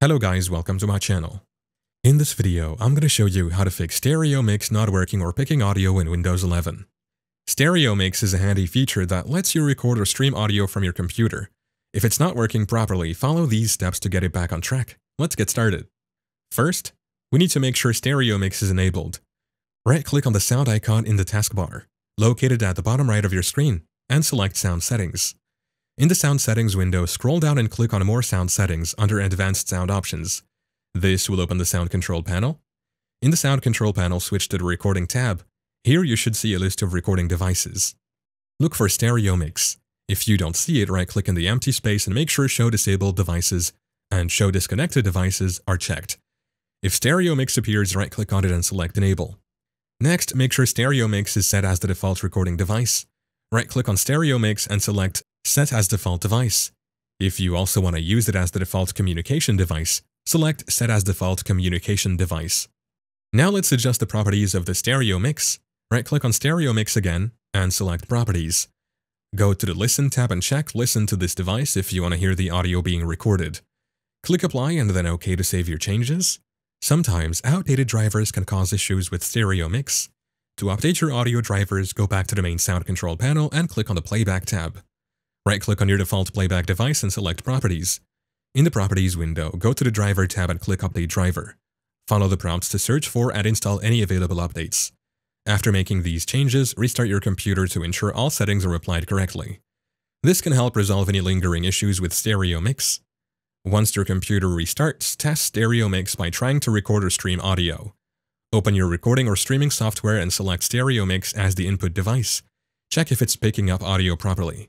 Hello guys, welcome to my channel. In this video, I'm going to show you how to fix Stereo Mix not working or picking audio in Windows 11. Stereo Mix is a handy feature that lets you record or stream audio from your computer. If it's not working properly, follow these steps to get it back on track. Let's get started. First, we need to make sure Stereo Mix is enabled. Right-click on the sound icon in the taskbar, located at the bottom right of your screen, and select Sound Settings. In the Sound Settings window, scroll down and click on More Sound Settings under Advanced Sound Options. This will open the Sound Control panel. In the Sound Control panel, switch to the Recording tab. Here you should see a list of recording devices. Look for Stereo Mix. If you don't see it, right-click in the empty space and make sure Show Disabled Devices and Show Disconnected Devices are checked. If Stereo Mix appears, right-click on it and select Enable. Next, make sure Stereo Mix is set as the default recording device. Right-click on Stereo Mix and select set as default device. If you also want to use it as the default communication device, select Set as default communication device. Now let's adjust the properties of the stereo mix. Right-click on stereo mix again and select Properties. Go to the Listen tab and check Listen to this device if you want to hear the audio being recorded. Click Apply and then OK to save your changes. Sometimes outdated drivers can cause issues with stereo mix. To update your audio drivers, go back to the main sound control panel and click on the Playback tab. Right-click on your default playback device and select Properties. In the Properties window, go to the Driver tab and click Update Driver. Follow the prompts to search for and install any available updates. After making these changes, restart your computer to ensure all settings are applied correctly. This can help resolve any lingering issues with stereo mix. Once your computer restarts, test stereo mix by trying to record or stream audio. Open your recording or streaming software and select stereo mix as the input device. Check if it's picking up audio properly.